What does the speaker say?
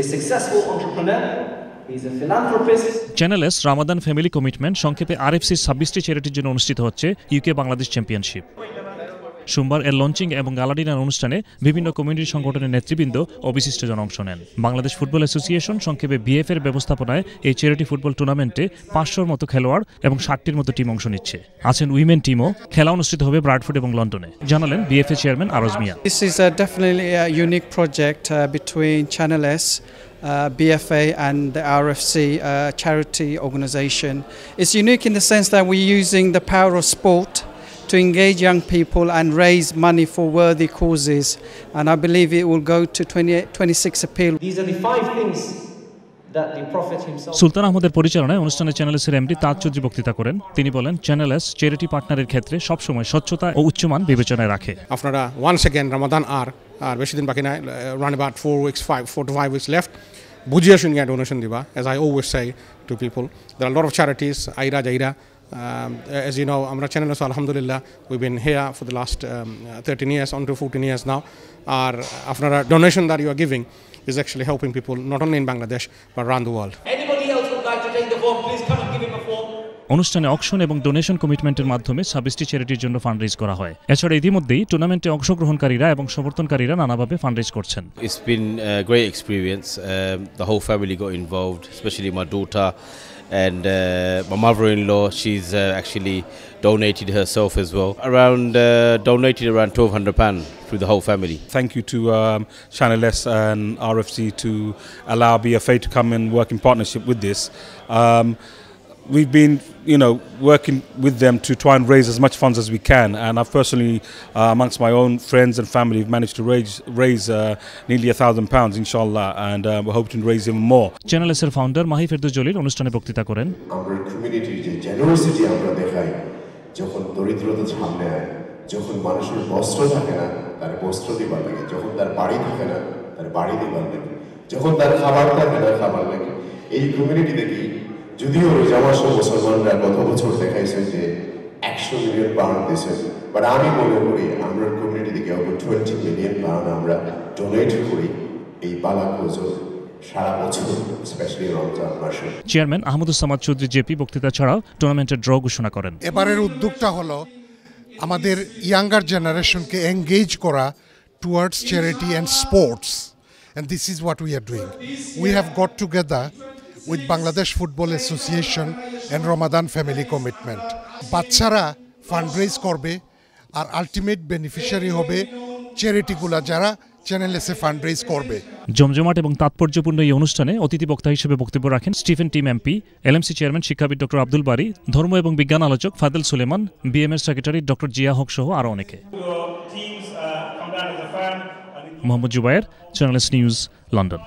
a successful entrepreneur, Ramadan Family Commitment সংক্ষেপে আরএফসির ছাব্বিশটি চ্যারিটির জন্য অনুষ্ঠিত হচ্ছে ইউকে বাংলাদেশ চ্যাম্পিয়নশিপ সোমবার এর লঞ্চিং এবং গালা ডিনার অনুষ্ঠানে বিভিন্ন কমিউনিটি সংগঠনের নেতৃবৃন্দ ও বিশিষ্টজন অংশ নেন। বাংলাদেশ ফুটবল অ্যাসোসিয়েশন সংক্ষেপে বিএফ এর ব্যবস্থাপনায় এই চ্যারিটি ফুটবল টুর্নামেন্টে পাঁচশোর মতো খেলোয়াড় এবং ষাটটির মতো টিম অংশ নিচ্ছে। আছেন উইমেন টিমও খেলা অনুষ্ঠিত হবে ব্রাডফোর্ড এবং লন্ডনে জানালেন BFA chairman Araz Mia. This is uh, definitely a unique project uh, between Channel S, uh, BFA, and the RFC uh, charity organization. It's unique in the sense that we're using the power of sport to engage young people and raise money for worthy causes. And I believe it will go to 28, 26 appeal. these are the five things that the Prophet himself সুলতান আহমদের পরিচালনায় অনুষ্ঠানে চ্যানেলসের MD তাজ চৌধুরী বক্তৃতা করেন তিনি বলেন channels charity পার্টনারের ক্ষেত্রে সবসময় স্বচ্ছতা ও উচ্চমান বিবেচনায় রাখে আপনারা ওয়ান্স এগেন রমাদান আর আর বেশি দিন বাকি নাই run about four weeks five four to five weeks left বুঝিয়ে শুনিয়া ডোনেশন দিবা as I always say to people there are lot of charities আইরা জাইরা as you know আমরা চ্যানেল আছে আলহামদুলিল্লাহ we been here for the last thirteen years on to fourteen years now আর আপনারা donation that you are giving is actually helping people not only in Bangladesh but around the world. Anybody else would like to take the form, please come and give him a form. অনুষ্ঠানে auction এবং donation কমিটমেন্টের মাধ্যমে ছাব্বিশটি চ্যারিটির জন্য fund raise করা হয় এছাড়া ইতিমধ্যেই টুর্নামেন্টে অংশগ্রহণকারীরা এবং সমর্থনকারীরা নানাভাবে ফান্ড রেজ করছেন It's been a great experience. Um, the whole family got involved, especially my daughter and uh, my mother-in-law. She's uh, actually donated herself as well. Around uh, donated around twelve hundred pound through the whole family. Thank you to um, Channel S and RFC to allow BFA to come and work in partnership with this. Um, we've been, you know, working with them to try and raise as much funds as we can. And I've personally, uh, amongst my own friends and family, have managed to raise raise uh, nearly a thousand pounds, inshallah, and uh, we're hoping to raise even more. Channel S এর founder Mahi Ferdous Jalil অনুষ্ঠানে বক্তৃতা করেন আমরা কমিউনিটির যে generosity আমরা দেখাই যখন দরিদ্রতা সামনে আয় যখন মানুষের বস্ত্র থাকে না তার বস্ত্র দিবার লাগে যখন তার বাড়ি থাকে না তার বাড়ি দিবার লাগে যখন তার খাবার থাকে না খাবার লাগে এই কমিউনিটি দেখি যদিও রোজা মাসে মুসলমানরা গত বছর দেখাইছে যে একশো মিলিয়ন পাউন্ড দিয়েছে বাট আমি মনে করি আমরা কমিউনিটি থেকে ওভার টোয়েন্টি মিলিয়ন পাউন্ড আমরা ডোনেট করি এই বালাকোজো সারা বছর স্পেশালি রমজান মাসে। চেয়ারম্যান আহমদুসামাদ চৌধুরী জেপি বক্তৃতা ছাড়াও টুর্নামেন্টের ড্র ঘোষণা করেন। এবারের উদ্যোগটা হলো আমাদের ইয়াঙ্গার জেনারেশনকে এঙ্গেজ করা towards charity and sports and this is what we are doing we have got together with Bangladesh Football Association and Ramadan Family Commitment বাচ্চারা ফান্ড রেজ করবে আর আলটিমেট বেনিফিশিয়ারি হবে চ্যারিটিগুলা যারা চ্যানেল এসে ফান্ড রেজ করবে। জমজমাট এবং তাৎপর্যপূর্ণ এই অনুষ্ঠানে অতিথি বক্তা হিসেবে বক্তব্য রাখেন Stephen Timms MP LMC chairman শিক্ষাবিদ ডক্টর আব্দুল বারি ধর্ম এবং বিজ্ঞান আলোচক ফাদেল সুলেমান বিএমএর সেক্রেটারি ডক্টর জিয়া হক সহ আরও অনেকে। Mohammad Zubair Channel S news London